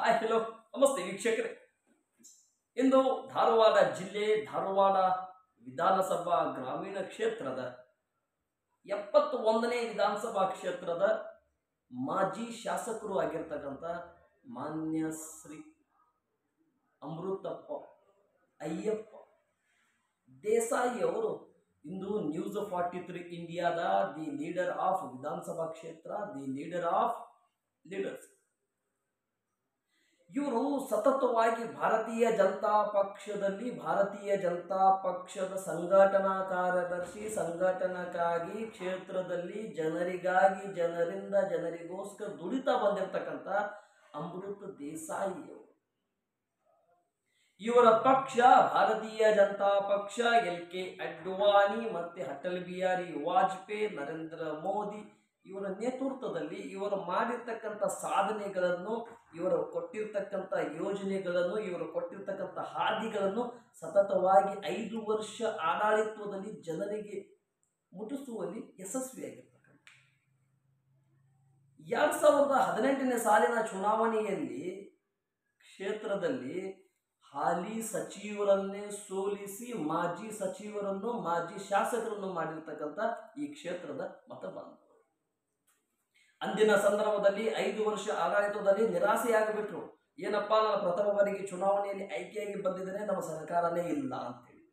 Hi hello ನಮಸ್ತೆ, ವೀಕ್ಷಕರೇ. ಇಂದು ಧಾರವಾಡ ಜಿಲ್ಲೆ, ಧಾರವಾಡ ವಿಧಾನಸಭಾ ಗ್ರಾಮೀಣ ಕ್ಷೇತ್ರದ ಎಪ್ಪತ್ತ ಒಂದನೇ ವಿಧಾನಸಭಾ ಕ್ಷೇತ್ರದ ಮಾಜಿ ಶಾಸಕರು ಆಗಿರ್ತಕ್ಕಂಥ ಮಾನ್ಯ ಶ್ರೀ ಅಮೃತಪ್ಪ ಅಯ್ಯಪ್ಪ ದೇಸಾಯಿ ಅವರು ಇಂದು ನ್ಯೂಸ್ ಫಾರ್ಟಿ ತ್ರೀ ಇಂಡಿಯಾದ ದಿ ಲೀಡರ್ ಆಫ್ ವಿಧಾನಸಭಾ ಕ್ಷೇತ್ರ, ದಿ ಲೀಡರ್ ಆಫ್ ಲೀಡರ್ಸ್. ಇವರು ಸತತವಾಗಿ ಭಾರತೀಯ ಜನತಾ ಪಕ್ಷದಲ್ಲಿ ಭಾರತೀಯ ಜನತಾ ಪಕ್ಷದ ಸಂಘಟನಾ ಕಾರ್ಯದರ್ಶಿ ಸಂಘಟನಕ್ಕಾಗಿ ಕ್ಷೇತ್ರದಲ್ಲಿ ಜನರಿಗಾಗಿ, ಜನರಿಂದ ಜನರಿಗೋಸ್ಕರ ದುಡಿತಾ ಬಂದಿರತಕ್ಕಂಥ ಅಮೃತ ದೇಸಾಯಿ ಇವರ. ಪಕ್ಷ ಭಾರತೀಯ ಜನತಾ ಪಕ್ಷ, ಎಲ್ ಕೆ ಅಡ್ವಾನಿ ಮತ್ತೆ ಅಟಲ್ ಬಿಹಾರಿ ವಾಜಪೇಯಿ, ನರೇಂದ್ರ ಮೋದಿ ಇವರ ನೇತೃತ್ವದಲ್ಲಿ ಇವರು ಮಾಡಿರ್ತಕ್ಕಂಥ ಸಾಧನೆಗಳನ್ನು ಇವರು ಕೊಟ್ಟಿರ್ತಕ್ಕಂಥ ಯೋಜನೆಗಳನ್ನು, ಇವರು ಕೊಟ್ಟಿರ್ತಕ್ಕಂಥ ಹಾದಿಗಳನ್ನು ಸತತವಾಗಿ ಐದು ವರ್ಷ ಆಡಳಿತದಲ್ಲಿ ಜನರಿಗೆ ಮುಟ್ಟಿಸುವಲ್ಲಿ ಯಶಸ್ವಿಯಾಗಿರ್ತಕ್ಕಂಥ. ಎರಡು ಸಾವಿರದ ಹದಿನೆಂಟನೇ ಸಾಲಿನ ಚುನಾವಣೆಯಲ್ಲಿ ಕ್ಷೇತ್ರದಲ್ಲಿ ಹಾಲಿ ಸಚಿವರನ್ನೇ ಸೋಲಿಸಿ ಮಾಜಿ ಸಚಿವರನ್ನು, ಮಾಜಿ ಶಾಸಕರನ್ನು ಮಾಡಿರ್ತಕ್ಕಂಥ ಈ ಕ್ಷೇತ್ರದ ಮತಬಾಂಧವರು ಅಂದಿನ ಸಂದರ್ಭದಲ್ಲಿ ಐದು ವರ್ಷ ಆಡಳಿತದಲ್ಲಿ ನಿರಾಸೆಯಾಗಿಬಿಟ್ರು. ಏನಪ್ಪಾ, ನಾನು ಪ್ರಥಮ ಬಾರಿಗೆ ಚುನಾವಣೆಯಲ್ಲಿ ಆಯ್ಕೆಯಾಗಿ ಬಂದಿದ್ದೇನೆ, ನಮ್ಮ ಸರ್ಕಾರನೇ ಇಲ್ಲ ಅಂತೇಳಿ.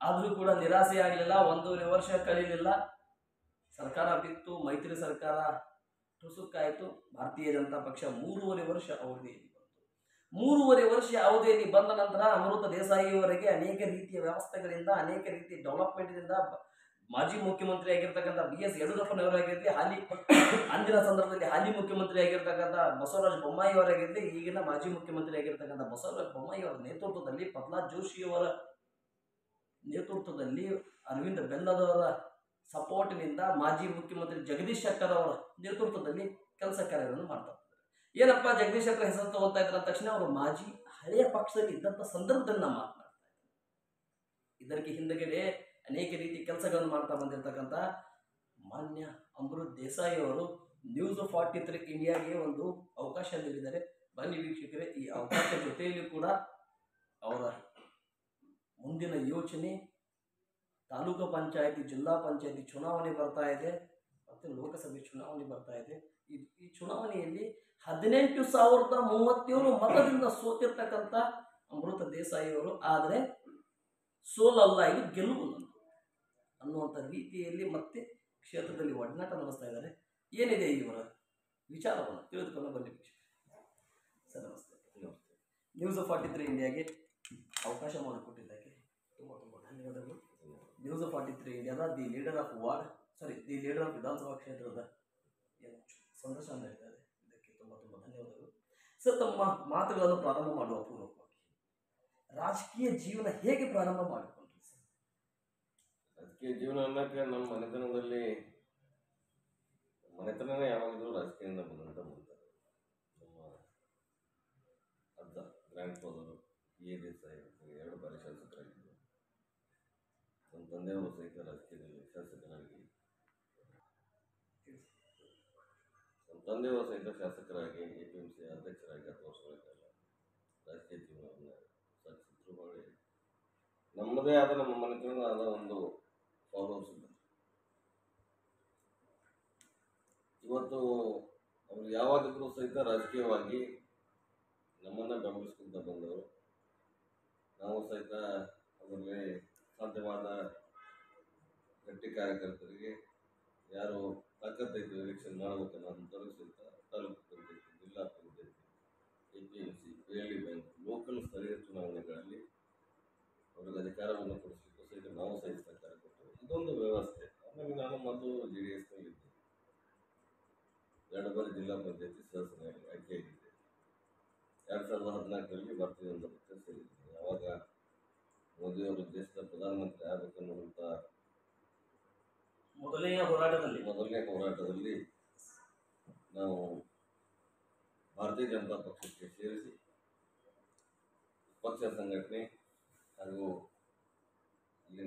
ಆದರೂ ಕೂಡ ನಿರಾಸೆ ಆಗಲಿಲ್ಲ ಒಂದೂವರೆ ವರ್ಷ ಕಳೀಲಿಲ್ಲ. ಸರ್ಕಾರ ಬಿತ್ತು, ಮೈತ್ರಿ ಸರ್ಕಾರ ಟುಸುಕಾಯಿತು ಭಾರತೀಯ ಜನತಾ ಪಕ್ಷ ಮೂರುವರೆ ವರ್ಷ ಅವಧಿಯಲ್ಲಿ ಬಂತು. ಮೂರುವರೆ ವರ್ಷ ಅವಧಿಯಲ್ಲಿ ಬಂದ ನಂತರ ಅಮೃತ ದೇಸಾಯಿಯವರೆಗೆ ಅನೇಕ ರೀತಿಯ ವ್ಯವಸ್ಥೆಗಳಿಂದ, ಅನೇಕ ರೀತಿಯ ಡೆವಲಪ್ಮೆಂಟ್ನಿಂದ ಮಾಜಿ ಮುಖ್ಯಮಂತ್ರಿ ಆಗಿರ್ತಕ್ಕಂಥ ಬಿ ಎಸ್ ಯಡಿಯೂರಪ್ಪನವರಾಗಿರಲಿ ಹಾಲಿ ಅಂದಿನ ಸಂದರ್ಭದಲ್ಲಿ ಹಾಲಿ ಮುಖ್ಯಮಂತ್ರಿ ಆಗಿರ್ತಕ್ಕಂಥ ಬಸವರಾಜ ಬೊಮ್ಮಾಯಿ ಈಗಿನ ಮಾಜಿ ಮುಖ್ಯಮಂತ್ರಿ ಆಗಿರ್ತಕ್ಕಂಥ ಬಸವರಾಜ ಬೊಮ್ಮಾಯಿ ಅವರ ನೇತೃತ್ವದಲ್ಲಿ ಪ್ರಹ್ಲಾದ್ ಜೋಶಿಯವರ ನೇತೃತ್ವದಲ್ಲಿ ಅರವಿಂದ ಬೆಲ್ಲದವರ ಸಪೋರ್ಟ್ನಿಂದ ಮಾಜಿ ಮುಖ್ಯಮಂತ್ರಿ ಜಗದೀಶ್ ಶೆಟ್ಟರ್ ಅವರ ನೇತೃತ್ವದಲ್ಲಿ ಕೆಲಸ ಕಾರ್ಯಗಳನ್ನು ಮಾಡ್ತಾರೆ ಏನಪ್ಪ ಜಗದೀಶ್ ಶೆಟ್ಟರ್ ಹೆಸರು ತಗೋತಾ ಇದ್ರ ತಕ್ಷಣ ಅವರು ಮಾಜಿ ಹಳೆಯ ಪಕ್ಷದಲ್ಲಿ ಇದ್ದಂಥ ಸಂದರ್ಭದಲ್ಲಿ ನಮ್ಮ ಇದಕ್ಕೆ ಹಿಂದಗಡೆ ಅನೇಕ ರೀತಿ ಕೆಲಸಗಳನ್ನು ಮಾಡ್ತಾ ಬಂದಿರತಕ್ಕಂಥ ಮಾನ್ಯ ಅಮೃತ್ ದೇಸಾಯಿ ಅವರು ನ್ಯೂಸ್ ಫಾರ್ಟಿ ತ್ರೀ ಇಂಡಿಯಾಗೆ ಒಂದು ಅವಕಾಶ ನೀಡಿದ್ದಾರೆ. ಬನ್ನಿ ವೀಕ್ಷಕರೇ, ಈ ಅವಕಾಶ ಜೊತೆಯಲ್ಲಿ ಕೂಡ ಅವರ ಮುಂದಿನ ಯೋಚನೆ ತಾಲೂಕು ಪಂಚಾಯತಿ, ಜಿಲ್ಲಾ ಪಂಚಾಯತಿ ಚುನಾವಣೆ ಬರ್ತಾ ಇದೆ ಮತ್ತು ಲೋಕಸಭೆ ಚುನಾವಣೆ ಬರ್ತಾ ಇದೆ. ಈ ಚುನಾವಣೆಯಲ್ಲಿ ಹದಿನೆಂಟು ಸಾವಿರದ ಮೂವತ್ತೇಳು ಮತದಿಂದ ಸೋತಿರ್ತಕ್ಕಂಥ ಅಮೃತ ದೇಸಾಯಿ ಅವರು, ಆದರೆ ಸೋಲಲ್ಲ, ಇದು ಗೆಲುವು ಅನ್ನುವಂಥ ರೀತಿಯಲ್ಲಿ ಮತ್ತೆ ಕ್ಷೇತ್ರದಲ್ಲಿ ಒಡನಾಟ ನಡೆಸ್ತಾ ಇದ್ದಾರೆ. ಏನಿದೆ ಇವರ ವಿಚಾರವನ್ನು ತಿಳಿದುಕೊಂಡು ಬನ್ನಿ ಸರ್ ನಮಸ್ತೆ. ನ್ಯೂಸ್ ಫಾರ್ಟಿ ತ್ರೀ ಇಂಡಿಯಾಗೆ ಅವಕಾಶ ಮಾಡಿಕೊಟ್ಟಿದ್ದಕ್ಕೆ ತುಂಬ ತುಂಬ ಧನ್ಯವಾದಗಳು. ನ್ಯೂಸ್ ಫಾರ್ಟಿ ತ್ರೀ ಇಂಡಿಯಾದ the leader of ward sorry the leader of ವಿಧಾನಸಭಾ ಕ್ಷೇತ್ರದ ಏನು ಸಂದರ್ಶನ ಇದ್ದಾರೆ. ಇದೆ ಇದಕ್ಕೆ ತುಂಬ ತುಂಬ ಧನ್ಯವಾದಗಳು. ಸರ್ ತಮ್ಮ ಮಾತುಗಳನ್ನು ಪ್ರಾರಂಭ ಮಾಡುವ ಪೂರ್ವಕವಾಗಿ ರಾಜಕೀಯ ಜೀವನ ಹೇಗೆ ಪ್ರಾರಂಭ ಮಾಡಿಕೊಂಡ್ರಿ ರಾಜಕೀಯ ಜೀವನ ಅನ್ನೋಕ್ಕೆ ನಮ್ಮ ಮನೆತನದಲ್ಲಿ, ಮನೆತನನೇ ಯಾವಾಗಲೂ ರಾಜಕೀಯದಿಂದ ಬಂದಂತ ಬಂತಾರೆ ನಮ್ಮ ಅಜ್ಜ grand father P A Desai ಎರಡು ಬಾರಿ ಶಾಸಕರಾಗಿದ್ದರು. ನಮ್ಮ ತಂದೆಯವರು ಸಹಿತ ರಾಜಕೀಯದಲ್ಲಿ ಶಾಸಕರಾಗಿ ನಮ್ಮ ತಂದೆಯವರು ಸಹಿತ ಶಾಸಕರಾಗಿ ಎ ಪಿ ಎಂ ಸಿ ಅಧ್ಯಕ್ಷರಾಗಿ ಹತ್ತು ವರ್ಷಗಳ ಕಾಲ ರಾಜಕೀಯ ಜೀವನವನ್ನು ಸಾಗಿಸಿದ್ರು. ಮಾಡಿ ನಮ್ಮದೇ ಆದ ನಮ್ಮ ಮನೆತನದ ಆದ ಒಂದು ಫಾಲೋವರ್ಸ್ ಇಲ್ಲ ಇವತ್ತು ಅವರು ಯಾವಾಗಿದ್ರು ಸಹಿತ ರಾಜಕೀಯವಾಗಿ ನಮ್ಮನ್ನು ಬೆಂಬಲಿಸ್ಕೊಂತ ಬಂದವರು. ನಾವು ಸಹಿತ ಅದರಲ್ಲಿ ಸಾಧ್ಯವಾದ ಗಟ್ಟಿ ಕಾರ್ಯಕರ್ತರಿಗೆ ಯಾರು ತಾಕತ್ತೈತೆ ಎಲೆಕ್ಷನ್ ಮಾಡಬೇಕನ್ನೋ ಅಂಥವ್ರು ಸಹಿತ ತಾಲೂಕು ಜಿಲ್ಲಾ ಪಂಚಾಯತಿ A P M C bank, local ಸ್ಥಳೀಯ ಚುನಾವಣೆಗಳಲ್ಲಿ ಅವ್ರಿಗೆ ಅಧಿಕಾರವನ್ನು ಕೊಡಿಸಲಿಕ್ಕೂ ಸಹಿತ ನಾವು ಸಹಿತ ಇದೊಂದು ವ್ಯವಸ್ಥೆ ಆಮೇಲೆ ನಾನು ಮೊದಲು ಜೆ ಡಿ ಎಸ್ನಲ್ಲಿದ್ದೆ ಎರಡು ಬಾರಿ ಜಿಲ್ಲಾ ಪಂಚಾಯತಿ ಸದಸ್ಯನಾಗಿ ಆಯ್ಕೆಯಾಗಿದ್ದೆ ಎರಡು ಸಾವಿರದ ಹದಿನಾಲ್ಕರಲ್ಲಿ ಭಾರತೀಯ ಅಂತ ಪಕ್ಷ ಸೇರಿದ್ದೆ ಆವಾಗ ಮೋದಿಯವರು ದೇಶದ ಪ್ರಧಾನಮಂತ್ರಿ ಆಗಬೇಕನ್ನುವಂಥ ಮೊದಲನೆಯ ಹೋರಾಟದಲ್ಲಿ. ಮೊದಲನೇ ಹೋರಾಟದಲ್ಲಿ ನಾವು ಭಾರತೀಯ ಜನತಾ ಪಕ್ಷಕ್ಕೆ ಸೇರಿಸಿ ಪಕ್ಷ ಸಂಘಟನೆ ಹಾಗೂ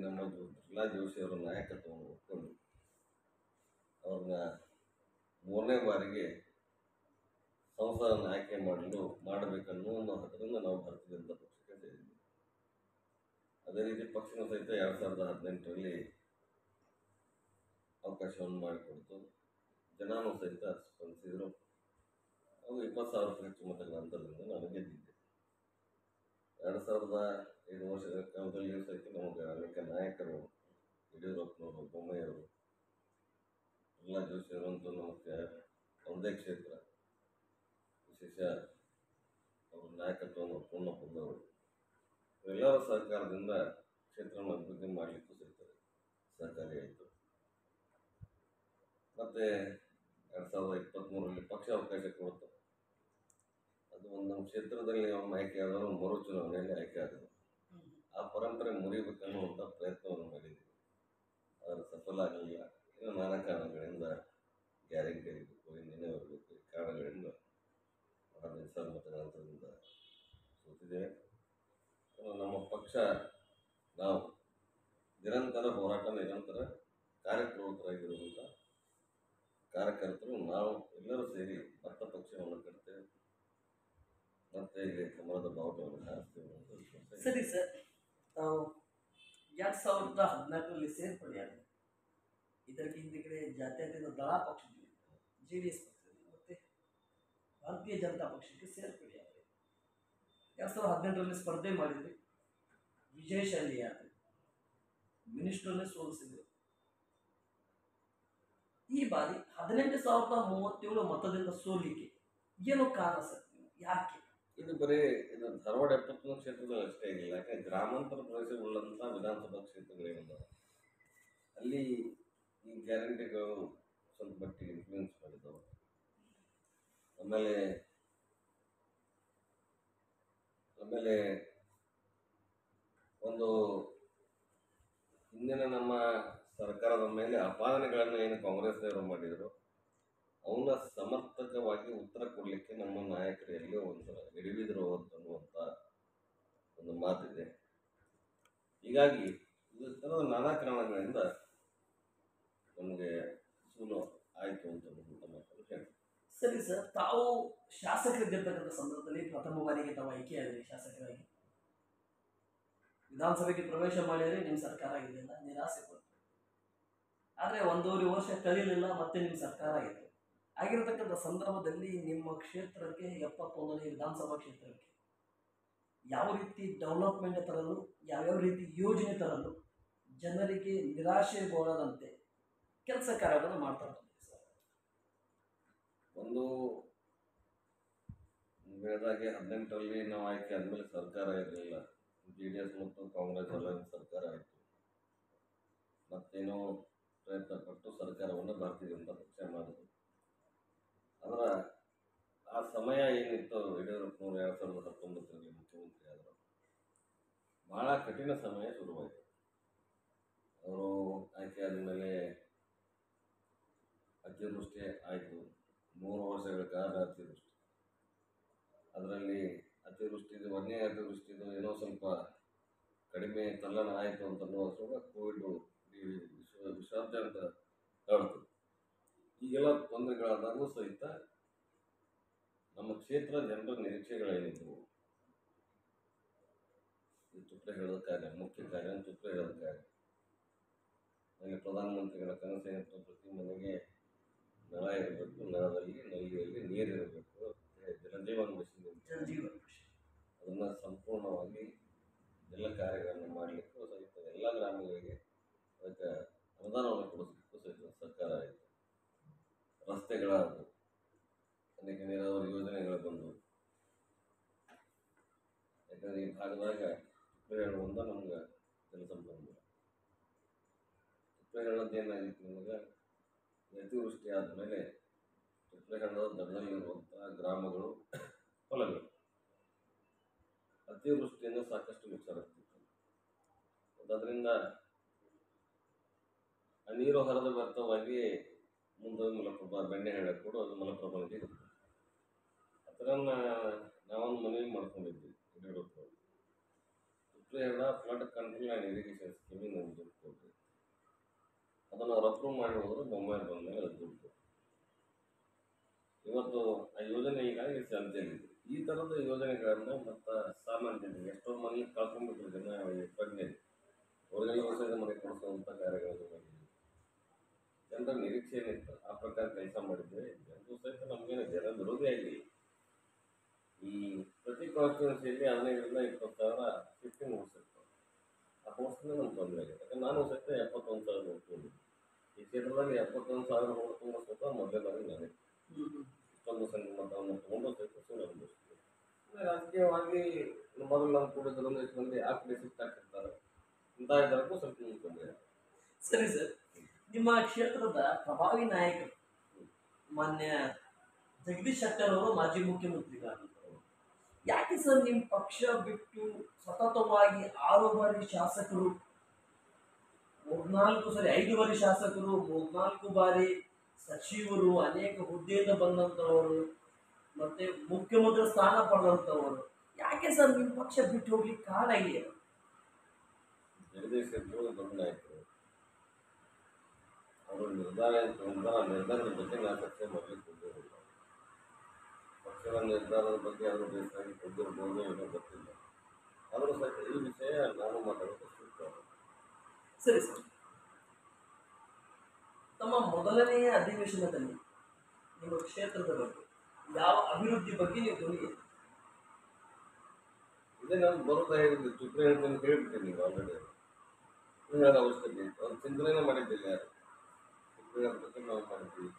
ಅನ್ನೋದು ಪ್ರಹ್ಲಾದ ಜೋಶಿಯವರ ನಾಯಕತ್ವವನ್ನು ಒಪ್ಕೊಂಡು ಅವ್ರನ್ನ ಮೂರನೇ ಬಾರಿಗೆ ಸಂಸದನ ಆಯ್ಕೆ ಮಾಡಲು ಮಾಡಬೇಕನ್ನೋ ಅನ್ನೋ ಹಕ್ಕದಿಂದ ನಾವು ಭಾರತೀಯ ಜನತಾ ಪಕ್ಷಕ್ಕೆ ಸೇರಿದ್ವಿ. ಅದೇ ರೀತಿ ಪಕ್ಷನ ಸಹಿತ ಎರಡು ಸಾವಿರದ ಹದಿನೆಂಟರಲ್ಲಿ ಅವಕಾಶವನ್ನು ಮಾಡಿಕೊಡ್ತು. ಜನನೂ ಸಹಿತ ಸ್ಪಂದಿಸಿದರು. ಅವು ಇಪ್ಪತ್ತು ಸಾವಿರಕ್ಕೂ ಹೆಚ್ಚು ಮತಗಳ ಅಂತರದಿಂದ ನಾನು ಗೆದ್ದಿದ್ದೆ. ಎರಡು ಸಾವಿರದ ಐದು ವರ್ಷದ ಕಾಲದಲ್ಲಿಯೂ ಸಹಿತ ನಮಗೆ ಅನೇಕ ನಾಯಕರು, ಯಡಿಯೂರಪ್ಪನವರು ಬೊಮ್ಮೆಯವರು ಎಲ್ಲ ಜೋಶಿಯವರಂತೂ ನಮಗೆ ಒಂದೇ ಕ್ಷೇತ್ರ. ವಿಶೇಷ ಅವರ ನಾಯಕತ್ವವನ್ನು ಪೂರ್ಣ ಹೊಂದವರು ಎಲ್ಲರ ಸಹಕಾರದಿಂದ ಕ್ಷೇತ್ರವನ್ನು ಅಭಿವೃದ್ಧಿ ಮಾಡಲಿಕ್ಕೂ ಸಹಿತ ಸಹಕಾರಿಯಾಯಿತು ಮತ್ತು ಎರಡು ಸಾವಿರದ ಇಪ್ಪತ್ತ್ಮೂರರಲ್ಲಿ ಪಕ್ಷ ಅವಕಾಶ ಕೊಡುತ್ತೆ. ಅದು ಒಂದು ನಮ್ಮ ಕ್ಷೇತ್ರದಲ್ಲಿ ಅವ್ರನ್ನ ಆಯ್ಕೆ ಆದರೂ ಮರು ಚುನಾವಣೆಯಲ್ಲಿ ಆಯ್ಕೆ ಆದರು ಆ ಪರಂಪರೆ ಮುರಿಬೇಕನ್ನುವಂಥ ಪ್ರಯತ್ನವನ್ನು ಮಾಡಿದ್ವಿ. ಅದರ ಸಫಲ ಆಗಲಿಲ್ಲ ಇನ್ನು ನಾನಾ ಕಾರಣಗಳಿಂದ ಗ್ಯಾರಂಟಿ ಆಗಬೇಕು ಇನ್ನೇನೇ ಬರಬೇಕು, ಈ ಕಾರಣಗಳಿಂದ ಹದಿನೈದು ಸಾವಿರ ಸೋತಿದ್ದೇವೆ. ನಮ್ಮ ಪಕ್ಷ ನಾವು ನಿರಂತರ ಹೋರಾಟ, ನಿರಂತರ ಕಾರ್ಯಪ್ರವೃತ್ತರಾಗಿರುವಂಥ ಕಾರ್ಯಕರ್ತರು ನಾವು ಎಲ್ಲರೂ ಸೇರಿ ಭತ್ತ ಪಕ್ಷವನ್ನು ಕಟ್ತೇವೆ. ಮತ್ತೆ ಇಲ್ಲಿ ಕಮಲದ ಬಾವುಟವನ್ನು ಹಾರಿಸ್ತೇವೆ ಸರಿ ಸರ್. ತಾವು ಎರಡು ಸಾವಿರದ ಹದಿನಾಲ್ಕರಲ್ಲಿ ಸೇರ್ಪಡೆಯಾಗಿದೆ ಇದಕ್ಕೆ ಹಿಂದಿಗಡೆ ಜಾತ್ಯತೀತ ದಳ ಪಕ್ಷದಲ್ಲಿ ಜೆ ಡಿ ಎಸ್ ಪಕ್ಷದಲ್ಲಿ ಮತ್ತು ಭಾರತೀಯ ಜನತಾ ಪಕ್ಷಕ್ಕೆ ಸೇರ್ಪಡೆಯಾಗಿದೆ ಎರಡು ಸಾವಿರದ ಹದಿನೆಂಟರಲ್ಲಿ ಸ್ಪರ್ಧೆ ಮಾಡಿದ್ವಿ ವಿಜಯಶಾಲಿ ಆದ್ರಿ ಮಿನಿಸ್ಟ್ರನ್ನೇ ಸೋಲಿಸಿದ್ರು ಈ ಬಾರಿ ಹದಿನೆಂಟು ಸಾವಿರದ ಮೂವತ್ತೇಳು ಮತದಿಂದ ಸೋಲಿಕೆ ಏನು ಕಾರಣ ಸರ್ ಯಾಕೆ ಇದು ಬರೀ ಇದು ಧಾರವಾಡ ಎಪ್ಪತ್ತೊಂದು ಕ್ಷೇತ್ರದಲ್ಲಿ ಅಷ್ಟೇ ಇಲ್ಲ ಯಾಕೆ ಗ್ರಾಮಾಂತರ ಪ್ರದೇಶವುಳ್ಳಂಥ ವಿಧಾನಸಭಾ ಕ್ಷೇತ್ರಗಳೇನಿದ್ದಾವೆ ಅಲ್ಲಿ ಈ ಗ್ಯಾರಂಟಿಗಳು ಸ್ವಲ್ಪ ಮಟ್ಟಿಗೆ ಇನ್ಫ್ಲೂಯೆನ್ಸ್ ಮಾಡಿದ್ದವು ಆಮೇಲೆ ಆಮೇಲೆ ಒಂದು ಹಿಂದಿನ ನಮ್ಮ ಸರ್ಕಾರದ ಮೇಲೆ ಅಪಾದನೆಗಳನ್ನು ಏನು ಕಾಂಗ್ರೆಸ್ನವರು ಮಾಡಿದರು. ಅವನ್ನ ಸಮರ್ಥಕವಾಗಿ ಉತ್ತರ ಕೊಡಲಿಕ್ಕೆ ನಮ್ಮ ನಾಯಕರು ಎಲ್ಲೋ ಒಂಥರ ಎಡವಿದ್ರು ಅನ್ನುವಂಥ ಒಂದು ಮಾತಿದೆ. ಹೀಗಾಗಿ ಇದು ಥರದ ನಾನಾ ಕಾರಣಗಳಿಂದ ನಮಗೆ ಸೂಲು ಆಯಿತು ಅಂತ ಹೇಳ್ತಾರೆ ಸರಿ ಸರ್, ತಾವು ಶಾಸಕರಿದ್ದಿರ್ತಕ್ಕಂಥ ಸಂದರ್ಭದಲ್ಲಿ ಪ್ರಥಮ ಬಾರಿಗೆ ತಾವು ಆಯ್ಕೆಯಾದ್ರಿ ಶಾಸಕರಾಗಿ. ವಿಧಾನಸಭೆಗೆ ಪ್ರವೇಶ ಮಾಡಿದರೆ ನಿಮ್ಮ ಸರ್ಕಾರ ಇರಲಿಲ್ಲ ನಿರಾಸೆ ಕೊಟ್ಟು ಆದರೆ ಒಂದೂವರೆ ವರ್ಷ ಕಲೀಲಿಲ್ಲ ಮತ್ತೆ ನಿಮ್ಮ ಸರ್ಕಾರ ಆಯಿತು. ಆಗಿರತಕ್ಕಂಥ ಸಂದರ್ಭದಲ್ಲಿ ನಿಮ್ಮ ಕ್ಷೇತ್ರಕ್ಕೆ ಎಪ್ಪತ್ತೊಂದನೇ ವಿಧಾನಸಭಾ ಕ್ಷೇತ್ರಕ್ಕೆ ಯಾವ ರೀತಿ ಡೆವಲಪ್ಮೆಂಟ್ ತರಲು, ಯಾವ್ಯಾವ ರೀತಿ ಯೋಜನೆ ತರಲು ಜನರಿಗೆ ನಿರಾಶೆಗೊಳ್ಳದಂತೆ ಕೆಲಸ ಕಾರ್ಯಗಳನ್ನು ಮಾಡ್ತಾ ಬಂದಿದೆ ಸರ್? ಒಂದು ಹೇಳಿದಾಗೆ ಹದಿನೆಂಟರಲ್ಲಿ ನಾವು ಆಯ್ಕೆ ಆದಮೇಲೆ ಸರ್ಕಾರ ಇರಲಿಲ್ಲ. ಜಿ ಡಿ ಎಸ್ ಮತ್ತು ಕಾಂಗ್ರೆಸ್ ಎಲ್ಲ ಸರ್ಕಾರ ಆಯಿತು. ಮತ್ತೇನೋ ಪ್ರಯತ್ನ ಪಟ್ಟು ಸರ್ಕಾರವನ್ನು ಭಾರತೀಯ ಜನತಾ ಪಕ್ಷ ಮಾಡಿದ್ರು. ಅದರ ಆ ಸಮಯ ಏನಿತ್ತು ಯಡಿಯೂರಪ್ಪನವರು ಎರಡು ಸಾವಿರದ ಹತ್ತೊಂಬತ್ತರಲ್ಲಿ ಮುಖ್ಯಮಂತ್ರಿ ಆದರು? ಭಾಳ ಕಠಿಣ ಸಮಯ ಶುರುವಾಯಿತು. ಅವರು ಆಯ್ಕೆ ಆದಮೇಲೆ ಅತಿವೃಷ್ಟಿ ಆಯಿತು. ಮೂರು ವರ್ಷಗಳ ಕಾಲ ಅತಿವೃಷ್ಟಿ. ಅದರಲ್ಲಿ ಅತಿವೃಷ್ಟಿದು ಒಂದೇ ಅತಿವೃಷ್ಟಿದು ಏನೋ ಸ್ವಲ್ಪ ಕಡಿಮೆ ತಲ್ಲಣ ಆಯಿತು ಅಂತ ಸ್ವಲ್ಪ ಕೋವಿಡು ವಿಶ್ವ ವಿಶ್ವಾದ್ಯಂತ ಹರಡ್ತು ಈಗೆಲ್ಲ ತೊಂದರೆಗಳಾದಾಗೂ ಸಹಿತ ನಮ್ಮ ಕ್ಷೇತ್ರ ಜನರ ನಿರೀಕ್ಷೆಗಳೇನಿದ್ದವು ಈ ತುಪ್ಪ ಹೇಳೋದ ಕಾರ್ಯ ಮುಖ್ಯ ಕಾರ್ಯ ತುಪ್ಪ ಹೇಳೋದ ಕಾರ್ಯ ನನಗೆ ಪ್ರಧಾನಮಂತ್ರಿಗಳ ಕನಸೇನಿತ್ತು, ಪ್ರತಿ ಮನೆಗೆ ನಳ ಇರಬೇಕು ನಳದಲ್ಲಿ ನಲ್ಲಿಯಲ್ಲಿ ನೀರು ಇರಬೇಕು ಜಲಜೀವನ ಮಿಷನ್ ಅಂತ ಜಲಜೀವನ ಮಿಷನ್. ಅದನ್ನು ಸಂಪೂರ್ಣವಾಗಿ ಎಲ್ಲ ಕಾರ್ಯಗಳನ್ನು ಮಾಡಲಿಕ್ಕೂ ಸಹಿತ ಎಲ್ಲ ಗ್ರಾಮಗಳಿಗೆ ಅದಕ್ಕೆ ಅನುದಾನವನ್ನು ಕೊಡಿಸಲಿಕ್ಕೂ ಸಹಿತ ಸರ್ಕಾರ ಆಯಿತು ರಸ್ತೆಗಳಾದವು ಅನೇಕ ನೀರಾವರಿ ಯೋಜನೆಗಳು ಬಂದವು ಯಾಕಂದರೆ ಈ ಭಾಗದಾಗ ತುಪ್ಪೇಳುವಂದ ನಮ್ಗೆ ಜಲಸಂಪನ್ಮೂಲ ತುಪ್ಪೇಳದ್ದು ಏನಾಗಿತ್ತು ನಿಮಗೆ ಅತಿವೃಷ್ಟಿ ಆದಮೇಲೆ ತುಪ್ಪೇಹಳ್ಳದ ದಡದಲ್ಲಿರುವಂಥ ಗ್ರಾಮಗಳು ಹೊಲಗಳು ಅತಿವೃಷ್ಟಿಯಿಂದ ಸಾಕಷ್ಟು ವಿಚಾರಿಸ್ತಿತ್ತು ಅದರಿಂದ ಆ ನೀರು ಹರಿದು ವ್ಯರ್ಥವಾಗಿ ಮುಂದೆ ಮಲಪ್ರಭಾ ಬೆಣ್ಣೆಹಳ್ಳ ಕೂಡ ಅದು ಮಲಪ್ರಭಾ ನದಿಗೆ ಹೋಗ್ತದೆ ಅದನ್ನು ನಾವೊಂದು ಮನವಿ ಮಾಡ್ಕೊಂಡಿದ್ವಿ ಯಡಿಯೂರಪ್ಪನವರು ಎಲ್ಲ ಫ್ಲಡ್ ಕಂಟ್ರೋಲ್ ಆ್ಯಂಡ್ ಇರಿಗೇಷನ್ ಸ್ಕೀಮಿಗೆ ನಮ್ಗೆ ದುಡ್ಡು ಕೊಡ್ರಿ ಅದನ್ನು ಅವ್ರು ಅಪ್ರೂವ್ ಮಾಡಿ ಹೋದ್ರೆ ಬೊಮ್ಮಾಯಿ ಬಂದಮೇಲೆ ಅದು ದುಡ್ಡು. ಇವತ್ತು ಆ ಯೋಜನೆ ಈಗಾಗಲೇ ಚಾಲ್ತಿಯಲ್ಲಿದೆ ಈ ಥರದ ಯೋಜನೆಗಳನ್ನು ಮತ್ತು ಸಾಮಾನ್ಯ ಜನರಿಗೆ ಎಷ್ಟೋ ಮನೆ ಕಳ್ಕೊಂಡ್ಬಿಟ್ರು ಜನ ಪ್ರಜ್ಞೆ ಅವರಿಗೆಲ್ಲ ಹೊಸ ಮನೆ ಕೊಡಿಸುವಂಥ ಮಾಡಿದ್ವಿ ಜನರ ನಿರೀಕ್ಷೆ ಏನಿತ್ತು ಆ ಪ್ರಕಾರ ಕೆಲಸ ಮಾಡಿದ್ರೆ ಜನರು ಸಹಿತ ನಮಗೇನು ಜನ ವಿರೋಧಿ ಆಗಿಲ್ಲ ಈ ಪ್ರತಿ ಕಾನ್ಸ್ಟಿಟ್ಯೂನ್ಸಿಯಲ್ಲಿ ಹದಿನೈದರಿಂದ ಇಪ್ಪತ್ತು ಸಾವಿರ ಶಿಫ್ಟಿಂಗ್ ಮುಗಿಸಿರ್ತಾರೆ ಆ ಕೋರ್ಸ್ನ ನಮ್ಗೆ ತೊಂದರೆ ಆಗಿದೆ. ಯಾಕಂದ್ರೆ ನಾನು ಸಹಿತ ಎಪ್ಪತ್ತೊಂದು ಸಾವಿರ ನೋಡ್ಕೊಂಡು ಈ ಕ್ಷೇತ್ರದಲ್ಲಿ ಎಪ್ಪತ್ತೊಂದು ಸಾವಿರ ನೋಡ್ಕೊಂಡು ಸ್ವಲ್ಪ ಮೊದಲೇ ಬಾರಿ ನಾನೇ ಇಷ್ಟೊಂದು ಸಂಖ್ಯೆ ಮತವನ್ನು ತಗೊಂಡು ಸಹಿತ ಅನುಭವಿಸ್ತೀವಿ ರಾಜಕೀಯವಾಗಿ ಮೊದಲು ನಾವು ಕೂಡ ಮಂದಿ ಆ ಕಡೆ ಶಿಫ್ಟ್ ಆಗ್ತಿರ್ತಾರೆ. ಇಂಥ ಇದಕ್ಕೂ ಸ್ವಲ್ಪ ತೊಂದರೆ. ಸರಿ ಸರ್. ನಿಮ್ಮ ಕ್ಷೇತ್ರದ ಪ್ರಭಾವಿ ನಾಯಕರು ಮಾನ್ಯ ಜಗದೀಶ್ ಶೆಟ್ಟರ್ ಅವರು ಮಾಜಿ ಮುಖ್ಯಮಂತ್ರಿಗಳಾಗಿದ್ದರು. ಯಾಕೆ ಸರ್ ನಿಮ್ಮ ಪಕ್ಷ ಬಿಟ್ಟು ಸತತವಾಗಿ ಆರು ಬಾರಿ ಶಾಸಕರು, ಮೂರ್ನಾಲ್ಕು ಸರಿ ಐದು ಬಾರಿ ಶಾಸಕರು, ಮೂರ್ನಾಲ್ಕು ಬಾರಿ ಸಚಿವರು, ಅನೇಕ ಹುದ್ದೆಯಿಂದ ಬಂದಂಥವರು, ಮತ್ತೆ ಮುಖ್ಯಮಂತ್ರಿ ಸ್ಥಾನ ಪಡೆದಂಥವರು, ಯಾಕೆ ಸರ್ ನಿಮ್ಮ ಪಕ್ಷ ಬಿಟ್ಟು ಹೋಗ್ಲಿಕ್ಕೆ ಕಾರಣ ಇಲ್ಲ ಜಗದೀಶ್ ಶೆಟ್ಟರ್ ದೊಡ್ಡ ಅವರು ನಿರ್ಧಾರ ತಗೊಂಡ್ರೆ ಆ ನಿರ್ಧಾರದ ಬಗ್ಗೆ ನಾನು ಚರ್ಚೆ ಮಾಡಲಿಕ್ಕೆ ಹೋಗಿರಲಿಲ್ಲ ಪಕ್ಷದ ನಿರ್ಧಾರದ ಬಗ್ಗೆ ಅವರು ಬೇಸಾಗಿ ಕೊಟ್ಟಿರ್ಬೋದು ಏನೋ ಗೊತ್ತಿಲ್ಲ. ಆದರೂ ಸಹಿತ ಈ ವಿಷಯ ನಾನು ಮಾತಾಡೋಕೆ ಸೂಕ್ತ. ಸರಿ ಸರ್. ತಮ್ಮ ಮೊದಲನೆಯ ಅಧಿವೇಶನದಲ್ಲಿ ನಿಮ್ಮ ಕ್ಷೇತ್ರದ ಬಗ್ಗೆ ಯಾವ ಅಭಿವೃದ್ಧಿ ಬಗ್ಗೆ ನೀವು ಧ್ವನಿ? ಇದೇ ನಾನು ಬರೋದ ಹೇಳಿದ್ದು ಚಿತ್ರ ಹೇಳ್ತೀನಿ ಹೇಳ್ಬಿಟ್ಟೆ ನೀವು ಆಲ್ರೆಡಿ ಅವರು ಅವಶ್ಯಕತೆ ಇತ್ತು? ಅವ್ರು ಚಿಂತನೆ ಮಾಡಿದ್ದಿಲ್ಲ ಯಾರು? ಚಿತ್ರ ನಾವು ಕಾಣ್ತೀವಿ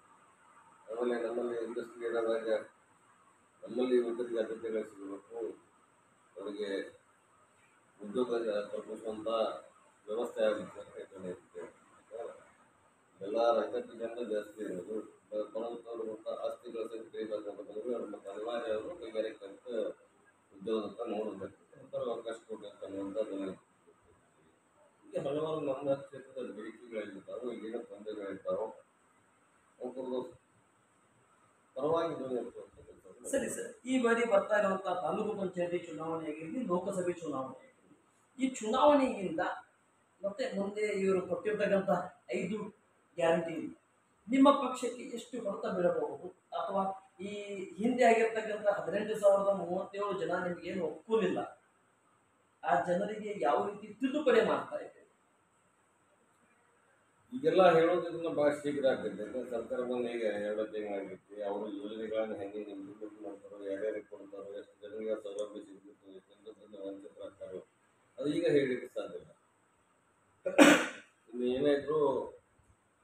ಆಮೇಲೆ ನಮ್ಮಲ್ಲಿ ಇಂಡಸ್ಟ್ರಿ ಏನಾದಾಗ ನಮ್ಮಲ್ಲಿ ಯುವಕರಿಗೆ ಅಗತ್ಯಗಳು ಸಿಗಬೇಕು. ಅವರಿಗೆ ಉದ್ಯೋಗ ಕಲ್ಪಿಸುವಂಥ ವ್ಯವಸ್ಥೆ ಆಗುತ್ತೆ ಇರುತ್ತೆ ಎಲ್ಲ ರೈತಕ್ಕೆ ಜನ ಜಾಸ್ತಿ ಇರೋದು. ಕೊಡುವಂಥ ಆಸ್ತಿಗಳ ಸಂಖ್ಯೆ ಕೈಗಾರಿಕೆ ನಮ್ಮ ಅನಿವಾರ್ಯ ಅವರು ಕೈಗಾರಿಕೆ ಅಂತ ಉದ್ಯೋಗ ಅಂತ ನೋಡಬೇಕು. ಅವಕಾಶ ಕೊಡಬೇಕು ಅನ್ನುವಂಥದ್ದು ಹೀಗೆ ಹಲವಾರು ನಮ್ಮ ಕ್ಷೇತ್ರದ ಬೇಡಿಕೆಗಳಿರ್ತಾವೆ ಈಗಿನ ಪಂದ್ಯಗಳಿರ್ತಾರೋ ಒಬ್ಬರು ಪರವಾಗಿ ಸರಿ ಸರ್, ಈ ಬಾರಿ ಬರ್ತಾ ಇರುವಂತಹ ತಾಲೂಕು ಪಂಚಾಯತಿ ಚುನಾವಣೆ ಆಗಿರಲಿ, ಲೋಕಸಭೆ ಚುನಾವಣೆ ಆಗಿರಲಿ, ಈ ಚುನಾವಣೆಯಿಂದ ಮತ್ತೆ ಮುಂದೆ ಇವರು ಕೊಟ್ಟಿರ್ತಕ್ಕಂಥ ಐದು ಗ್ಯಾರಂಟಿ ನಿಮ್ಮ ಪಕ್ಷಕ್ಕೆ ಎಷ್ಟು ಹೊಡೆತ ಬೀಳಬಹುದು? ಅಥವಾ ಈ ಹಿಂದೆ ಆಗಿರ್ತಕ್ಕಂಥ ಹದಿನೆಂಟು ಸಾವಿರದ ಮೂವತ್ತೇಳು ಜನ ನಿಮಗೇನು ಒಪ್ಪಲಿಲ್ಲ ಆ ಜನರಿಗೆ ಯಾವ ರೀತಿ ತಿದ್ದುಪಡಿ ಮಾಡ್ತಾ ಇದೆ ಈಗೆಲ್ಲ ಹೇಳೋದ್ರಿಂದ ಭಾಳ ಶೀಘ್ರ ಆಗ್ತೈತೆ. ಯಾಕಂದ್ರೆ ಸರ್ಕಾರ ಬಂದು ಈಗ ಎರಡು ತಿಂಗಳಾಗೈತಿ ಅವರು ಯೋಜನೆಗಳನ್ನು ಹೆಂಗೆ ಇಂಪ್ಲಿಮೆಂಟ್ ಮಾಡ್ತಾರೋ, ಯಾರ್ಯಾರಿಗೆ ಕೊಡ್ತಾರೋ, ಎಷ್ಟು ಜನರಿಗೆ ಸೌಲಭ್ಯ ಸಿಗ್ಬೇಕು ಎಷ್ಟು ಜನರಿಂದ ವಂಚಿತರಾಗ್ತಾರೋ ಅದು ಈಗ ಹೇಳಲಿಕ್ಕೆ ಸಾಧ್ಯ ಇಲ್ಲ. ಇನ್ನು ಏನಾದರೂ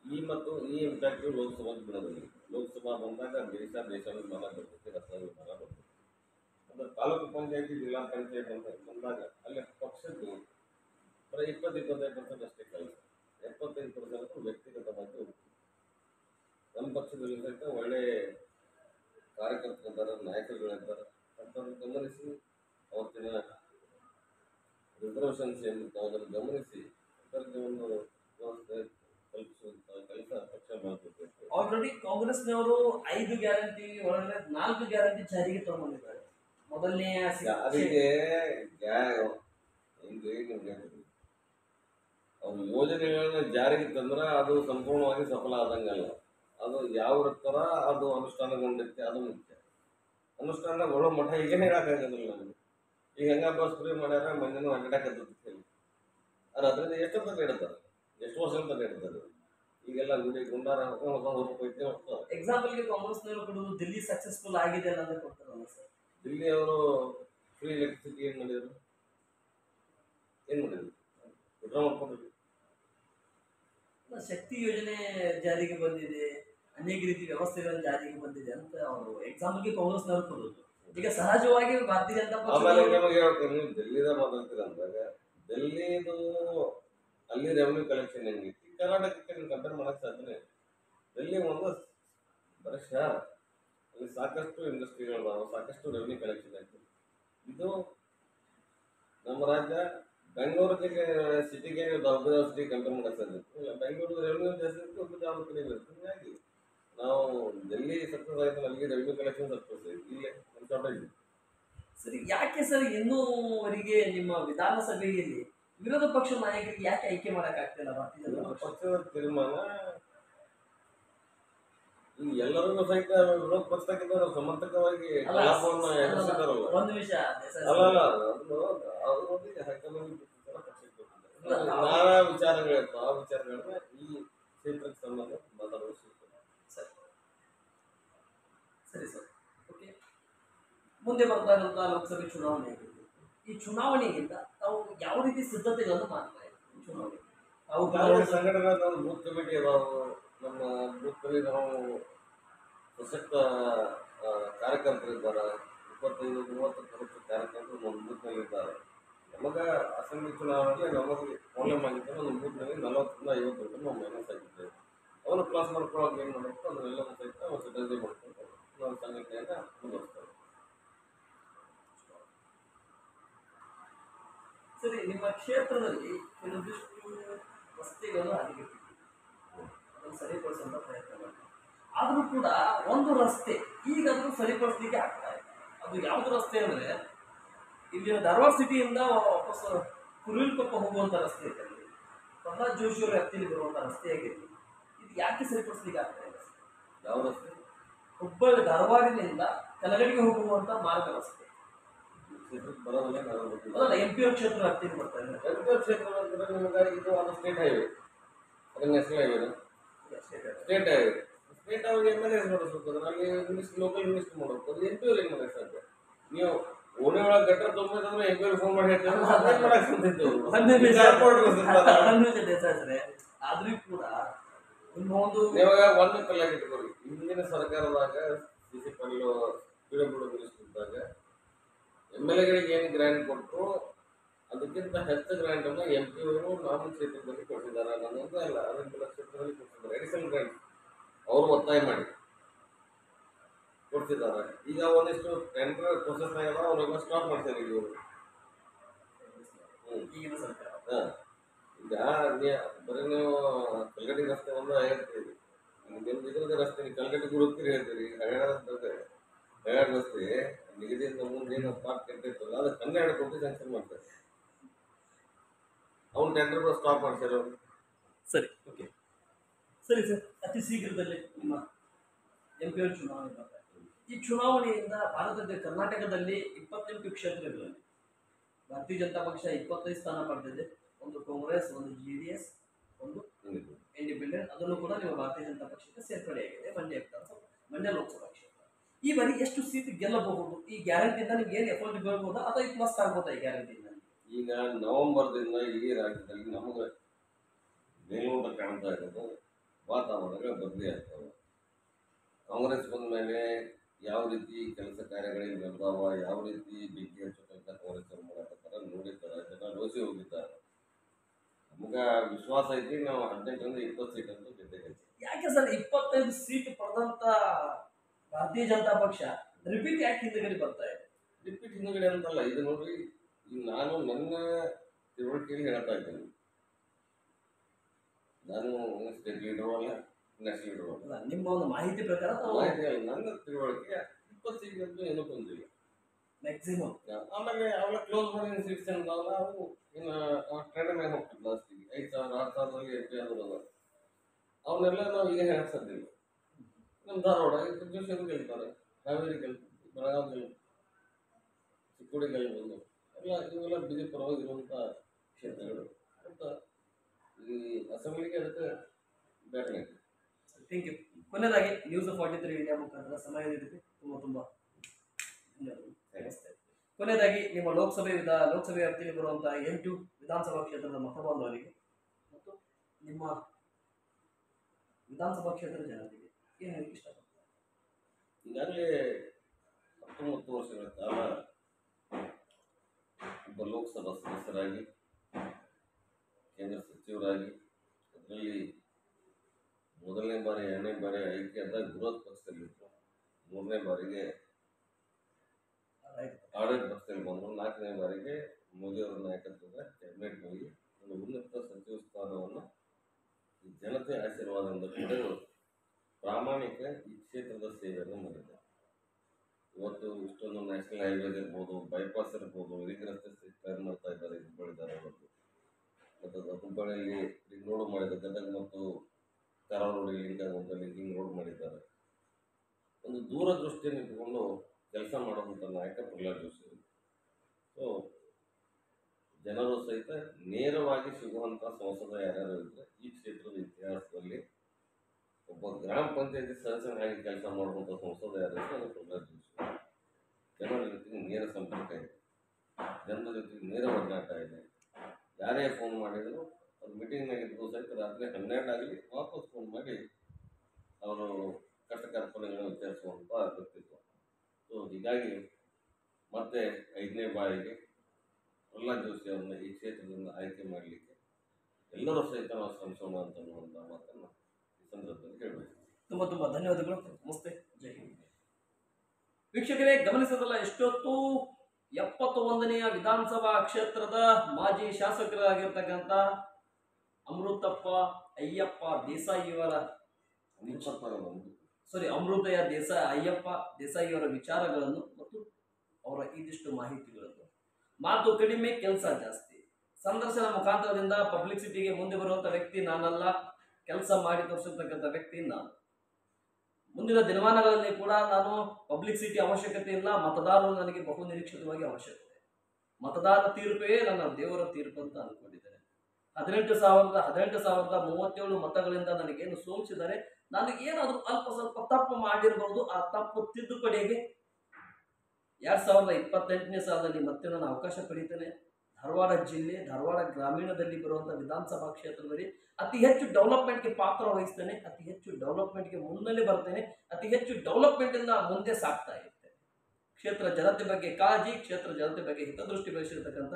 ಈ ಮತ್ತು ಈ ಇಂಪ್ಯಾಕ್ಟ್ ಲೋಕಸಭಾ ಬಿಡೋದಿಲ್ಲ ಲೋಕಸಭಾ ಬಂದಾಗ ದೇಶ ದೇಶಾಭಿಮಾನ ಬರ್ತೈತಿ ರಾಷ್ಟ್ರಾಭಿಮಾನ ಬರ್ತೈತಿ. ಅಂದ್ರೆ ತಾಲೂಕು ಪಂಚಾಯತಿ, ಜಿಲ್ಲಾ ಪಂಚಾಯತ್ ಅಂತ ಬಂದಾಗ ಅಲ್ಲಿ ಪಕ್ಷದ್ದು ಬರೀ ಇಪ್ಪತ್ತು, ಇಪ್ಪತ್ತೈದು ಪರ್ಸೆಂಟ್ ಅಷ್ಟೇ ಕೆಲಸ ಎಪ್ಪತ್ತೈದು ಪರ್ಸೆಂಟ್ ವ್ಯಕ್ತಿಗತವಾಗಿ ಹೋಗ್ತದೆ ನಮ್ಮ ಪಕ್ಷದಲ್ಲಿ ಸಹಿತ ಒಳ್ಳೆ ಕಾರ್ಯಕರ್ತರಿದ್ದಾರೆ ನಾಯಕರುಗಳಿದ್ದಾರೆ ಅಂಥವ್ರನ್ನ ಗಮನಿಸಿ ಅವತ್ತಿನ ರಿಸರ್ವೇಷನ್ಸ್ ಏನಿತ್ತು ಅದನ್ನು ಗಮನಿಸಿ ಅಂತರ್ಜವನ್ನು ಒಂದು ವ್ಯವಸ್ಥೆ ಕಲ್ಪಿಸುವಂಥ ಕೆಲಸ ಪಕ್ಷ ಮಾಡಬೇಕು ಆಲ್ರೆಡಿ ಕಾಂಗ್ರೆಸ್ನವರು ಐದು ಗ್ಯಾರಂಟಿ ಒಳಗಡೆ ನಾಲ್ಕು ಗ್ಯಾರಂಟಿ ಜಾರಿಗೆ ತಗೊಂಡಿದ್ದಾರೆ ಮೊದಲನೇ ಅದಕ್ಕೆ ನಿಮ್ಗೆ ಹೇಳ್ತೀನಿ ಅವ್ರು ಯೋಜನೆಗಳನ್ನ ಜಾರಿಗೆ ತಂದ್ರೆ ಅದು ಸಂಪೂರ್ಣವಾಗಿ ಸಫಲ ಆದಂಗಲ್ಲ. ಅದು ಯಾವ ಥರ ಅದು ಅನುಷ್ಠಾನಗೊಂಡೈತೆ ಅದು ಮುಖ್ಯ ಅನುಷ್ಠಾನಗೊಳ್ಳೋ ಮಠ ಈಗೇನು ಹೇಳಕ್ಕಾಗೋದಿಲ್ಲ ನಮಗೆ. ಈಗ ಹೆಂಗ ಬಸ್ ಫ್ರೀ ಮಾಡ್ಯಾರ ಮಂದಿನೂ ಅಡ್ಡಾಕತ್ತೈತಿ ಅದು ಅದರಿಂದ ಎಷ್ಟು ಅಂತ ಇಡ್ತಾರೆ ಎಷ್ಟು ವರ್ಷ ಅಂತ ಇಡ್ತಾರೆ ಈಗೆಲ್ಲ ಗುಡಿ ಗುಂಡಾರ ಹೊಸ ಎಕ್ಸಾಂಪಲ್ಗೆ ಕಾಂಗ್ರೆಸ್ನವರು ಕೊಡೋದು ದಿಲ್ಲಿ ಸಕ್ಸಸ್ಫುಲ್ ಆಗಿದೆ ಅನ್ನೋದು ಕೊಡ್ತಾರಲ್ಲ ಸರ್ ದಿಲ್ಲಿ ಅವರು ಫ್ರೀ ಎಲೆಕ್ಟ್ರಿಸಿಟಿ ಏನು ಮಾಡಿದ್ರು? ಏನು ಮಾಡಿದ್ರು? ವಿಡ್ರಾ ಮಾಡ್ಕೊಂಡಿದ್ರು ಶಕ್ತಿ ಯೋಜನೆ ಜಾರಿಗೆ ಬಂದಿದೆ. ಅನೇಕ ರೀತಿ ವ್ಯವಸ್ಥೆಗಳು ಜಾರಿಗೆ ಬಂದಿದೆ ಅಂತ ಅವರು ಎಕ್ಸಾಂಪಲ್ಗೆ ಕಾಂಗ್ರೆಸ್ ಕೊಡೋದು. ಈಗ ಸಹಜವಾಗಿ ಭಾರತೀಯ ಜನತಾ ಆಮೇಲೆ ನಿಮಗೆ ಹೇಳ್ತೀನಿ ಅಂದಾಗ ಡೆಲ್ಲಿದು ಅಲ್ಲಿ ರೆವೆನ್ಯೂ ಕಲೆಕ್ಷನ್ ಹೆಂಗೈತಿ ಕರ್ನಾಟಕಕ್ಕೆ ನೀವು ಕಂಪೇರ್ ಮಾಡಕ್ಕೆ ಸಾಧ್ಯನೇ ಇಲ್ಲ. ಡೆಲ್ಲಿ ಒಂದು ಬರೀ ಅಲ್ಲಿ ಸಾಕಷ್ಟು ಇಂಡಸ್ಟ್ರಿಗಳು ಸಾಕಷ್ಟು ರೆವೆನ್ಯೂ ಕಲೆಕ್ಷನ್ ಆಯ್ತು. ಇದು ನಮ್ಮ ರಾಜ್ಯ ಬೆಂಗಳೂರಿಗೆ ಸಿಟಿಗೆ ದೊಡ್ಡ ಸಿಟಿ ಕಂಪೇರ್ ಮಾಡಕ್ಕೆ ಸಾಧ್ಯ ಬೆಂಗಳೂರು ರೆವೆನ್ಯೂ ಜಾಸ್ತಿ ಇರುತ್ತೆ ಕಡಿಮೆ ಇರುತ್ತೆ ಹೀಗಾಗಿ ನಾವು ಡೆಲ್ಲಿ ಸಕ್ಸಸ್ ಆಯ್ತು ಅಲ್ಲಿ ರೆವೆನ್ಯೂ ಕಲೆಕ್ಷನ್ ಸಕ್ಸಸ್ ಆಯ್ತು ಇಲ್ಲಿ ಒಂದು ಶಾರ್ಟೇಜ್ ಸರಿ ಯಾಕೆ ಸರ್ ಇನ್ನೂವರೆಗೆ ನಿಮ್ಮ ವಿಧಾನಸಭೆಯಲ್ಲಿ ವಿರೋಧ ಪಕ್ಷ ನಾಯಕರಿಗೆ ಯಾಕೆ ಆಯ್ಕೆ ಮಾಡೋಕ್ಕಾಗ್ತಿಲ್ಲ ಭಾರತೀಯ ಜನತಾ ವಿರೋಧ ಪಕ್ಷ. ಪಕ್ಷದ ತೀರ್ಮಾನ ಸಹಿತ ವಿರೋಧ ಪಕ್ಷದಾಗಿದ್ದವರು ಸಮರ್ಥಕವಾಗಿ ಅಲ್ಲ, ಕಲಾಪವನ್ನು ಎದುರಿಸಿದಾರಲ್ಲ ಒಂದು ವಿಷಯ ಅದೇ ಸರ್. ಅಲ್ಲ ಅಲ್ಲ ಅದು ಹೈಕಮಾಂಡ್ ಪಕ್ಷಕ್ಕೆ ನಾನಾ ವಿಚಾರಗಳಿರ್ತಾವ ಆ ವಿಚಾರಗಳನ್ನ ಈ ಕ್ಷೇತ್ರಕ್ಕೆ ಸಂಬಂಧ ಮಾತಾಡುವ ಸೂಕ್ತ ಸರಿ ಸರಿ ಸರ್ ಓಕೆ ಮುಂದೆ ಬರ್ತಾ ಇರುವಂತಹ ಲೋಕಸಭೆ ಚುನಾವಣೆ ಆಗಿರ್ಬೋದು. ಈ ಚುನಾವಣೆಗಿಂತ ತಾವು ಯಾವ ರೀತಿ ಸಿದ್ಧತೆಗಳನ್ನು ಮಾಡ್ತಾ ಇದ್ದೀವಿ ಚುನಾವಣೆ ತಾವು ಸಂಘಟನೆ ನಾವು ಬೂತ್ ಕಮಿಟಿ ಅದಾವು. ನಮ್ಮ ಕಮಿಟಿ ನಾವು ಪ್ರಸಕ್ತ ಕಾರ್ಯಕರ್ತರಿದ್ದಾರೆ ಇಪ್ಪತ್ತೈದು ಮೂವತ್ತು ಪ್ರಸಕ್ತ ಕಾರ್ಯಕರ್ತರು ನಮ್ಮ ಬೂತ್ನಲ್ಲಿದ್ದಾರೆ ನಮಗೆ ಅಸೆಂಬ್ಲಿ ಚುನಾವಣೆಗೆ ನಮಗೆ ಪ್ರಾಬ್ಲಮ್ ಆಗಿತ್ತು ಒಂದು ಬೂತ್ನಲ್ಲಿ ನಲವತ್ತರಿಂದ ಐವತ್ತು ರೂಪಾಯಿ ನಾವು ಮೈನಸ್ ಆಗಿದ್ದೇವೆ. ಅವನು ಕ್ಲಾಸ್ ಮಾಡ್ಕೊಳ್ಳೋಕೆ ಏನು ಮಾಡಬೇಕು ಅದನ್ನೆಲ್ಲ ಸಹಿತ ಒಂದು ಸಿದ್ಧತೆ ಮಾಡ್ಕೊಂಡು ನಾವು ಸಂಘಟನೆಯನ್ನು ಮುಂದುವರಿಸ್ತೇವೆ. ಸರಿ, ನಿಮ್ಮ ಕ್ಷೇತ್ರದಲ್ಲಿ ಕೆಲವೊಂದಿಷ್ಟು ರಸ್ತೆಗಳು ಹದಗೆಟ್ಟಿವೆ ಅದನ್ನು ಸರಿಪಡಿಸುವಂತ ಪ್ರಯತ್ನ ಮಾಡ್ತಾರೆ ಆದರೂ ಕೂಡ ಒಂದು ರಸ್ತೆ ಈಗ ಅದನ್ನು ಸರಿಪಡಿಸ್ಲಿಕ್ಕೆ ಆಗ್ತಾ ಇದೆ ಅದು ಯಾವುದು ರಸ್ತೆ ಅಂದರೆ ಇಲ್ಲಿ ಧಾರವಾಡ ಸಿಟಿಯಿಂದ ವಾಪಸ್ ಕುರುವಿಲ್ಕೊಪ್ಪ ಹೋಗುವಂಥ ರಸ್ತೆ ಇದೆ. ಪ್ರಹ್ಲಾದ್ ಜೋಶಿ ಅವರ ವ್ಯಾಪ್ತಿಯಲ್ಲಿ ಬರುವಂಥ ರಸ್ತೆ ಆಗಿದೆ ಇದು ಯಾಕೆ ಸರಿಪಡಿಸ್ಲಿಕ್ಕೆ ಆಗ್ತಾ ಇದೆ ಯಾವ ರಸ್ತೆ? ಹುಬ್ಬಳ್ಳಿ ಧಾರವಾಡಿನಿಂದ ಕಲಗಡಿಗೆ ಹೋಗುವಂಥ ಮಾರ್ಗ ರಸ್ತೆ. ಬರೋದಿಲ್ಲ ಎಂ ಪಿ ಕ್ಷೇತ್ರ ಕ್ಷೇತ್ರ ನಿಮಗೆ ಇದು ಒಂದು ಸ್ಟೇಟ್ ಹೈವೇ ಅದು national ಹೈವೇನ state highway state highway M L S ಮಾಡಿಸ್ಬೇಕು ಅಲ್ಲಿ ಮಿನಿಸ್ಟರ್ ಲೋಕಲ್ ಮಾಡಬೇಕು. ಅದು ಎಂ ಪಿ ಸಾಧ್ಯ. ನೀವು ಓಣಿ ಒಳಗೆ ಗಟ್ಟರ ತುಂಬಿದ್ರೆ ಎಂ ಪಿ ಅವ್ರಿಗೆ ಫೋನ್ ಮಾಡಿ ಹೇಳ್ತಾರೆ? ಆದ್ರೂ ಕೂಡ ಇನ್ನೊಂದು ಒಂದು ಇವಾಗ ಒಂದು ಕಲ್ಲಾಗಿ ಇಟ್ಕೊಳ್ಳಿ ಹಿಂದಿನ ಸರ್ಕಾರದಾಗ ಸಿ ಸಿ ಪಲ್ಲು ಇದ್ದಾಗ ಎಂ ಎಲ್ ಎಗಳಿಗೆ ಏನು ಗ್ರ್ಯಾಂಟ್ ಕೊಟ್ಟರು ಅದಕ್ಕಿಂತ ಹೆಚ್ಚು ಗ್ರ್ಯಾಂಟ್ ಅನ್ನು ಎಂ ಪಿ ಅವರು ನಮ್ಮ ಕ್ಷೇತ್ರದಲ್ಲಿ ಕೊಟ್ಟಿದ್ದಾರೆ. ನನ್ನೊಂದು ಅಲ್ಲ ಅದಕ್ಕೆಲ್ಲ ಕ್ಷೇತ್ರದಲ್ಲಿ ಕೊಟ್ಟಿದ್ದಾರೆ. ಎಡಿಷನ್ ಗ್ರ್ಯಾಂಟ್ ಅವರು ಒತ್ತಾಯ ಮಾಡಿ ಕೊಡ್ತಿದ್ದಾರೆ. ಈಗ ಒಂದಿಷ್ಟು ಟೆಂಡರ್ ಪ್ರೊಸೆಸ್ ಆಗ್ಯದ ಅವ್ರಿಗೆ ಸ್ಟಾಪ್ ಮಾಡ್ತಾರೆ ಈಗ ಇವರು. ಹ್ಞೂ ಈಗಿನ ಸರ್ಕಾರ. ಹಾ. ಈಗ ಬರೀ ನೀವು ಕಲ್ಗಡಿ ರಸ್ತೆ ಒಂದು ಹೇಳ್ತೀರಿ. ನಿಮ್ದು ಇದ್ರದ್ದು ರಸ್ತೆ ಕಲ್ಗಡಿ ಗುರುತ್ತೀರಿ ಹೇಳ್ತೀರಿ. ಹಳ್ಯಾಳ ಹಳ್ಯಾಳ ರಸ್ತೆ ನಿಗದಿಯಿಂದ ಮುಂದೆ ಏನು ಸ್ಟಾಪ್ ಕೆಟ್ಟಿರ್ತಲ್ಲ ಅದು ಕನ್ನಡ ಕೊಟ್ಟು ಸ್ಯಾಂಕ್ಷನ್ ಮಾಡ್ತಾರೆ. ಅವ್ನು ಟೆಂಡರ್ ಸ್ಟಾಪ್ ಮಾಡ್ತಾರೆ ಅವ್ರು. ಸರಿ ಓಕೆ ಸರಿ ಸರ್ ಅತಿ ಶೀಘ್ರದಲ್ಲಿ ನಿಮ್ಮ ಎಂ ಪಿ ಚುನಾವಣೆ ಬರ್ತಾ ಈ ಚುನಾವಣೆಯಿಂದ ಭಾರತದ ಕರ್ನಾಟಕದಲ್ಲಿ ಇಪ್ಪತ್ತೆಂಟು ಕ್ಷೇತ್ರಗಳಲ್ಲಿ ಭಾರತೀಯ ಜನತಾ ಪಕ್ಷ ಇಪ್ಪತ್ತೈದು ಸ್ಥಾನ ಪಡೆದಿದೆ. ಒಂದು ಕಾಂಗ್ರೆಸ್ ಒಂದು ಜೆ ಡಿ ಎಸ್ ಒಂದು. ಇಂಡಿಪೆಂಡೆಂಟ್ ಅದನ್ನು ಕೂಡ ನೀವು ಭಾರತೀಯ ಜನತಾ ಪಕ್ಷಕ್ಕೆ ಸೇರ್ಪಡೆಯಾಗಿದೆ. ಮಂಡ್ಯ ವಿಧಾನಸಭಾ ಮಂಡ್ಯ ಲೋಕಸಭಾ ಕ್ಷೇತ್ರ. ಈ ಬಾರಿ ಎಷ್ಟು ಸೀಟ್ ಗೆಲ್ಲಬಹುದು? ಈ ಗ್ಯಾರಂಟಿಯಿಂದ ನಿಮ್ಗೆ ಏನು ಎಫರ್ಟ್ ಬೀಳ್ಬೋದಾ? ಅಥವಾ ಇದು ಮಸ್ತ್ ಆಗ್ಬೋದಾ ಈ ಗ್ಯಾರಂಟಿಯಿಂದ ಈಗ ನವೆಂಬರ್ದಿಂದ ಇಡೀ ರಾಜ್ಯದಲ್ಲಿ ನಮಗೆ ಮೇಲ್ನೋಟ ಕಾಣ್ತಾ ಇರೋದು ವಾತಾವರಣಗಳು ಬದಲಿ ಆಗ್ತವೆ ಕಾಂಗ್ರೆಸ್ ಬಂದ ಮೇಲೆ ಯಾವ ರೀತಿ ಕೆಲಸ ಕಾರ್ಯಗಳಿಗೆ ನಡೆದಾವ ಯಾವ ರೀತಿ ಬೆಂಕಿ ಹಚ್ಚತಂತ ಕಾಂಗ್ರೆಸ್ ಅವರು ಮಾಡಕತ್ತಾರ ನೋಡಿರ್ತಾರೆ ಜನ ರೋಸಿ ಹೋಗಿದ್ದಾರೆ. ನಮ್ಗೆ ವಿಶ್ವಾಸ ಐತಿ ನಾವು ಹದಿನೆಂಟರಿಂದ ಇಪ್ಪತ್ತು ಸೀಟ್ ಅಂತ ಗೆದ್ದೆ ಯಾಕೆ ಸರ್ ಇಪ್ಪತ್ತೈದು ಸೀಟ್ ಪಡೆದಂತ ಭಾರತೀಯ ಜನತಾ ಪಕ್ಷ ರಿಪೀಟ್ ಯಾಕೆ ಹಿಂದಗಡೆ ಬರ್ತಾ ಇದೆ? ರಿಪೀಟ್ ಹಿಂದುಗಡೆ ಅಂತಲ್ಲ ಇದು ನೋಡ್ರಿ ನಾನು ನನ್ನ ತಿಳುವಳಿಕೆಯಲ್ಲಿ ಹೇಳ್ತಾ ಇದ್ದೀನಿ. ನಾನು ಸ್ಟೇಟ್ ಲೀಡರ್ ಅಲ್ಲ ನ್ಯಾಷನಲ್ ಲೀಡರ್ ಅಲ್ಲ. ನಿಮ್ಮ ಒಂದು ಮಾಹಿತಿ ಪ್ರಕಾರ ಮಾಹಿತಿ ಅಲ್ಲ, ನನ್ನ ತಿಳುವಳಿಕೆ ಇಪ್ಪತ್ತು ಸೀಟ್ ಅಂತೂ ಏನೂ ಬಂದಿಲ್ಲ. ಮ್ಯಾಕ್ಸಿಮಮ್ ಆಮೇಲೆ ಅವೆಲ್ಲ ಕ್ಲೋಸ್ ಮಾಡಿ ಸೀಟ್ಸ್ ಏನಿದಾವಲ್ಲ ಅವು ಇನ್ನು ಟ್ರೆಂಡ್ ಮೇಲೆ ಹೋಗ್ತಿದ್ದ ಲಾಸ್ಟಿಗೆ ಐದು ಸಾವಿರ ಆರು ಸಾವಿರದಲ್ಲಿ ಎಂ ಪಿ ಆದರೂ ಅವನ್ನೆಲ್ಲ ನಾವು ಈಗ ಇಲ್ಲ. ನಮ್ಮ ಧಾರವಾಡ ಜೋಶಿ ಗೆಲ್ತಾರೆ ಹಾವೇರಿ ಗೆಲ್ತಾರೆ ಬೆಳಗಾವಿ ಗೆಲ್ತಾರೆ ಚಿಕ್ಕೋಡಿ ಗೆಲ್ಬೋದು ಎಲ್ಲ ಇವೆಲ್ಲ ಬಿ ಜೆ ಪರವಾಗಿರುವಂಥ ಕ್ಷೇತ್ರಗಳು. ಅಂತ ಈ ಅಸೆಂಬ್ಲಿಗೆ ಅದಕ್ಕೆ ಬ್ಯಾಟ್ರಿ ಥ್ಯಾಂಕ್ ಯು ಕೊನೆಯದಾಗಿ ನ್ಯೂಸ್ ಫಾರ್ಟಿ ತ್ರೀ ಇಂಡಿಯಾ ಮುಖಾಂತರ ಸಮಯ ನೀಡಿದ್ದು ತುಂಬ ತುಂಬ ಧನ್ಯವಾದಗಳು. ಕೊನೆಯದಾಗಿ ನಿಮ್ಮ ಲೋಕಸಭೆ ವಿಧ ಲೋಕಸಭೆ ವ್ಯಾಪ್ತಿಯಲ್ಲಿ ಬರುವಂತಹ ಎಂಟು ವಿಧಾನಸಭಾ ಕ್ಷೇತ್ರದ ಮತಬಾಂಧವರಿಗೆ ಮತ್ತು ನಿಮ್ಮ ವಿಧಾನಸಭಾ ಕ್ಷೇತ್ರದ ಜನತೆಗೆ ಏನು ಹೇಳಕ್ಕೆ ಇಷ್ಟಪಡ್ತಾರೆ ಈಗಾಗಲೇ ಹತ್ತೊಂಬತ್ತು ವರ್ಷಗಳ ಕಾಲ ಒಬ್ಬ ಲೋಕಸಭಾ ಸದಸ್ಯರಾಗಿ ಕೇಂದ್ರ ಸಚಿವರಾಗಿ ಅದರಲ್ಲಿ ಮೊದಲನೇ ಬಾರಿ ಎರಡನೇ ಬಾರಿ ಆಯ್ಕೆ ಆದಾಗ ವಿರೋಧ ಪಕ್ಷದಲ್ಲಿತ್ತು ಮೂರನೇ ಬಾರಿಗೆ ಆಡಳಿತ ಪಕ್ಷದಲ್ಲಿ ಬಂದರು. ನಾಲ್ಕನೇ ಬಾರಿಗೆ ಮೋದಿ ಅವರ ನಾಯಕತ್ವದ ಕ್ಯಾಬಿನೆಟ್ ಹೋಗಿ ಒಂದು ಉನ್ನತ ಸಚಿವ ಸ್ಥಾನವನ್ನು ಜನತೆ ಆಶೀರ್ವಾದದಿಂದ ಪಡೆದು ಪ್ರಾಮಾಣಿಕ ಈ ಕ್ಷೇತ್ರದ ಸೇವೆಯನ್ನು ಮಾಡಿದ್ದಾರೆ ಇವತ್ತು ಇಷ್ಟೊಂದು ನ್ಯಾಷನಲ್ ಹೈವೇಸ್ ಇರ್ಬೋದು ಬೈಪಾಸ್ ಇರ್ಬೋದು ಈಗ ರಸ್ತೆ ತಯಾರು ಮಾಡ್ತಾ ಇದ್ದಾರೆ ಹುಬ್ಬಳ್ಳಿ ಇವತ್ತು. ಮತ್ತು ಹುಬ್ಬಳ್ಳಿಯಲ್ಲಿ ರಿಂಗ್ ರೋಡ್ ಮಾಡಿದ್ದಾರೆ, ಗದಗ ಮತ್ತು ಕಾರವಾರ ರೋಡ್ ಲಿಂಕ್ ಆಗುವಂಥ ಲಿಂಕಿಂಗ್ ರೋಡ್ ಮಾಡಿದ್ದಾರೆ. ಒಂದು ದೂರದೃಷ್ಟಿಯನ್ನು ಇಟ್ಟುಕೊಂಡು ಕೆಲಸ ಮಾಡುವಂಥ ನಾಯಕ ಪ್ರಹ್ಲಾದ್ ಜೋಶಿ. ಸೊ ಜನರು ಸಹಿತ ನೇರವಾಗಿ ಸಿಗುವಂಥ ಸಂಸದ ಯಾರ್ಯಾರು ಇದ್ರೆ ಈ ಕ್ಷೇತ್ರದ ಇತಿಹಾಸದಲ್ಲಿ ಗ್ರಾಮ ಪಂಚಾಯತಿ ಸದಸ್ಯನಾಗಿ ಕೆಲಸ ಮಾಡುವಂಥ ಯಾರು ಇದ್ರೆ ಅದು ಜನರ ಜೊತೆಗೆ ನೇರ ಸಂಪರ್ಕ ಇದೆ. ಜನರ ಜೊತೆಗೆ ನೇರ ಒಡನಾಟ ಇದೆ. ಯಾರೇ ಫೋನ್ ಮಾಡಿದ್ರು ಅವ್ರು ಮೀಟಿಂಗ್ನಾಗ ಇದ್ರು ಸಹಿತ ರಾತ್ರಿ ಹನ್ನೆರಡು ಆಗಲಿ ವಾಪಸ್ ಫೋನ್ ಮಾಡಿ ಅವರು ಕಷ್ಟ ಕಾರ್ಪಣ್ಯಗಳನ್ನು ವಿಚಾರಿಸುವಂಥ ವ್ಯಕ್ತಿತ್ವ ಸೊ ಹೀಗಾಗಿ ಮತ್ತೆ ಐದನೇ ಬಾರಿಗೆ ಪ್ರಹ್ಲಾದ್ ಜೋಶಿ ಅವರನ್ನ ಈ ಕ್ಷೇತ್ರದಿಂದ ಆಯ್ಕೆ ಮಾಡಲಿಕ್ಕೆ ಎಲ್ಲರೂ ಸಹಿತ ನಾವು ಶ್ರಮಿಸೋಣ ಅಂತ ಅನ್ನುವಂಥ ಮಾತನ್ನು ಸಂದರ್ಭದಲ್ಲಿ ಹೇಳಬೇಕು. ತುಂಬ ತುಂಬ ಧನ್ಯವಾದಗಳು. ನಮಸ್ತೆ. ಜೈ ಹಿಂದ್. ವೀಕ್ಷಕರೇ ಗಮನಿಸೋದಲ್ಲ ಎಷ್ಟೊತ್ತು ಎಪ್ಪತ್ತ ಒಂದನೆಯ ವಿಧಾನಸಭಾ ಕ್ಷೇತ್ರದ ಮಾಜಿ ಶಾಸಕರಾಗಿರ್ತಕ್ಕಂಥ ಅಮೃತಪ್ಪ ಅಯ್ಯಪ್ಪ ದೇಸಾಯಿಯವರ ಸಾರಿ ಅಮೃತಯ್ಯ ದೇಸಾಯಿ ಅಯ್ಯಪ್ಪ ದೇಸಾಯಿಯವರ ವಿಚಾರಗಳನ್ನು ಮತ್ತು ಅವರ ಇದಿಷ್ಟು ಮಾಹಿತಿಗಳನ್ನು. ಮಾತು ಕಡಿಮೆ ಕೆಲಸ ಜಾಸ್ತಿ. ಸಂದರ್ಶನ ಮುಖಾಂತರದಿಂದ ಪಬ್ಲಿಸಿಟಿಗೆ ಮುಂದೆ ಬರುವಂಥ ವ್ಯಕ್ತಿ ನಾನಲ್ಲ. ಕೆಲಸ ಮಾಡಿ ತೋರಿಸಿರ್ತಕ್ಕಂಥ ವ್ಯಕ್ತಿ ನಾನು ಮುಂದಿನ ದಿನಮಾನಗಳಲ್ಲಿ ಕೂಡ ನಾನು ಪಬ್ಲಿಕ್ ಸಿಟಿ ಅವಶ್ಯಕತೆ ಇಲ್ಲ, ಮತದಾರರು ನನಗೆ ಬಹು ನಿರೀಕ್ಷಿತವಾಗಿ ಅವಶ್ಯಕತೆ. ಮತದಾರ ತೀರ್ಪೇ ನನ್ನ ದೇವರ ತೀರ್ಪು ಅಂತ ಅನ್ಕೊಂಡಿದ್ದೇನೆ. ಹದಿನೆಂಟು ಸಾವಿರದ ಹದಿನೆಂಟು ಸಾವಿರದ ಮೂವತ್ತೇಳು ಮತಗಳಿಂದ ನನಗೇನು ಸೋಮಿಸಿದರೆ ನಾನು ಏನಾದರೂ ಅಲ್ಪ ಸ್ವಲ್ಪ ತಪ್ಪು ಮಾಡಿರಬಹುದು ಆ ತಪ್ಪು ತಿದ್ದುಪಡಿಗೆ. ಎರಡ್ ಸಾವಿರದ ಇಪ್ಪತ್ತೆಂಟನೇ ಸಾಲದಲ್ಲಿ ಮತ್ತೆ ನಾನು ಅವಕಾಶ ಪಡೀತೇನೆ. ಧಾರವಾಡ ಜಿಲ್ಲೆ, ಧಾರವಾಡ ಗ್ರಾಮೀಣದಲ್ಲಿ ಬರುವಂಥ ವಿಧಾನಸಭಾ ಕ್ಷೇತ್ರದಲ್ಲಿ ಅತಿ ಹೆಚ್ಚು ಡೆವಲಪ್ಮೆಂಟ್ಗೆ ಪಾತ್ರ ವಹಿಸ್ತೇನೆ, ಅತಿ ಹೆಚ್ಚು ಡೆವಲಪ್ಮೆಂಟ್ಗೆ ಮುನ್ನೆಲೆ ಬರ್ತೇನೆ, ಅತಿ ಹೆಚ್ಚು ಡೆವಲಪ್ಮೆಂಟ್ ಇಂದ ಮುಂದೆ ಸಾಗ್ತಾ ಇರ್ತೇನೆ. ಕ್ಷೇತ್ರ ಜನತೆ ಬಗ್ಗೆ ಕಾಳಜಿ, ಕ್ಷೇತ್ರ ಜನತೆ ಬಗ್ಗೆ ಹಿತದೃಷ್ಟಿ ವಹಿಸಿರ್ತಕ್ಕಂಥ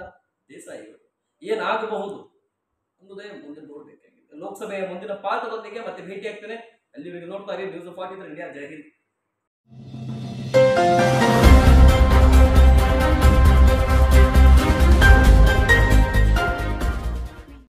ದೇಸಾಯಿಗಳು ಏನಾಗಬಹುದು ಅನ್ನೋದೇ ಮುಂದೆ ನೋಡಬೇಕಾಗಿದೆ. ಲೋಕಸಭೆಯ ಮುಂದಿನ ಪಾತ್ರದೊಂದಿಗೆ ಮತ್ತೆ ಭೇಟಿ ಆಗ್ತೇನೆ ಅಲ್ಲಿ ನೋಡ್ತಾ ಇರಿ ನ್ಯೂಸ್ ಫಾರ್ಟಿ ಇಂಡಿಯಾ ಜೈ